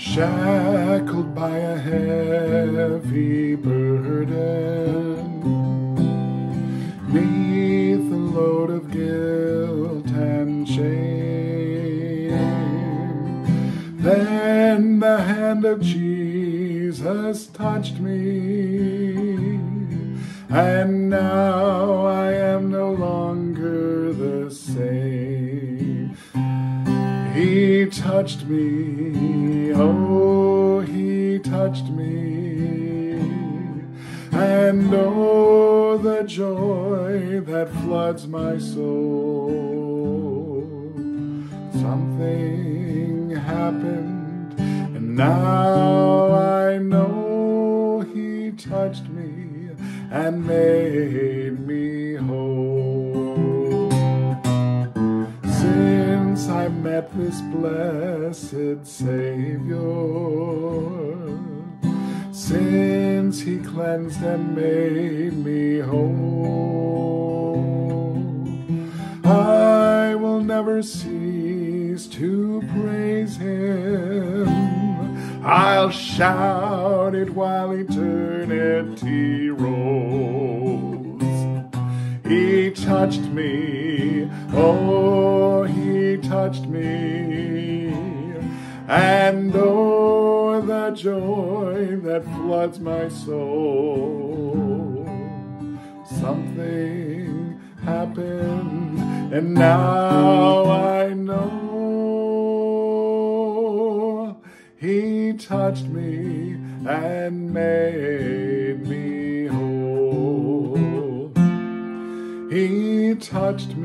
shackled by a heavy burden, neath the load of guilt and shame. Then the hand of Jesus touched me, and now I am no longer the same touched me, oh, he touched me, and oh, the joy that floods my soul. Something happened, and now I know he touched me and made me whole. Met this blessed Savior, since he cleansed and made me whole, I will never cease to praise him. I'll shout it while eternity rolls. He touched me, oh, he touched me, and oh, the joy that floods my soul. Something happened, and now I know he touched me and made me whole. He touched me